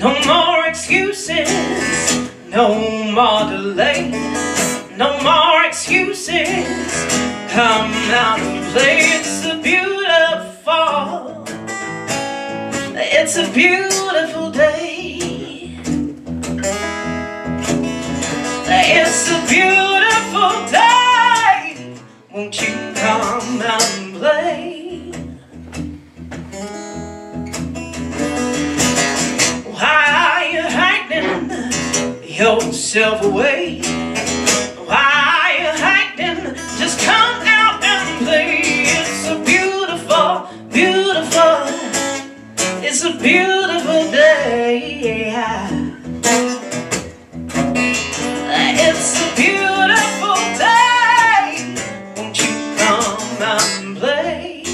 No more excuses, no more delay, no more excuses. Come out and play. It's a beautiful, it's a beautiful day. Yourself away? Why you hiding? Just come out and play. It's a beautiful, beautiful, it's a beautiful day. It's a beautiful day. Won't you come out and play?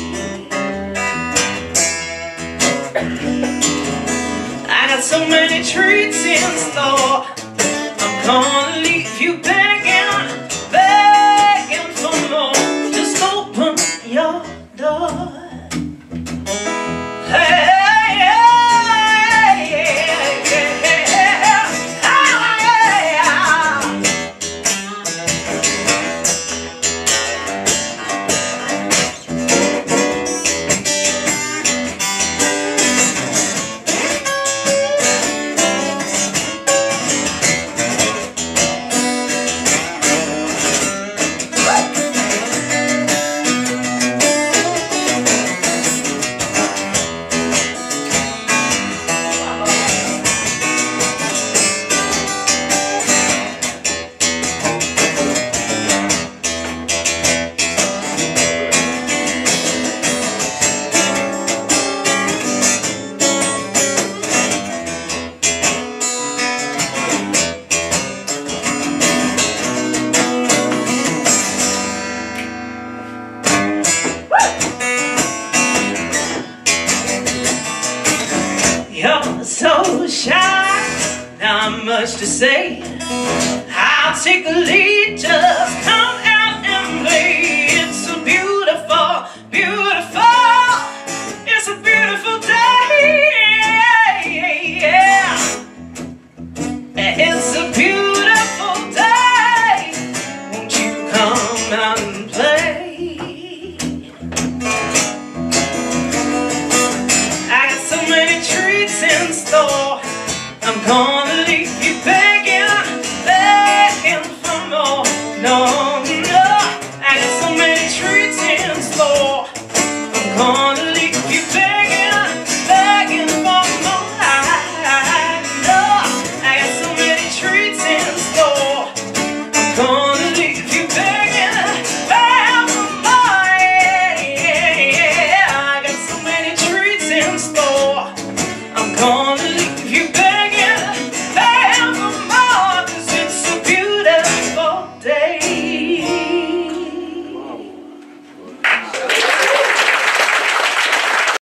I got so many treats in store. Gonna leave you begging, You're so shy, not much to say. I'll take the lead, just come out and play. It's a beautiful, beautiful, it's a beautiful day. Yeah. It's a beautiful day. Won't you come out I'm gonna leave you begging, begging for more. No, no, I got so many treats in store. I'm gonna leave you begging, begging for more. No, I got so many treats in store. I'm gonna leave you begging, begging for more. Yeah, yeah, I got so many treats in store. I'm gonna.